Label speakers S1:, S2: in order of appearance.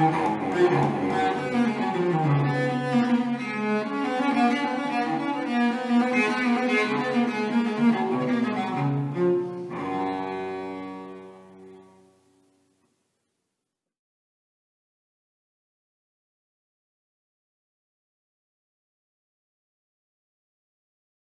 S1: Música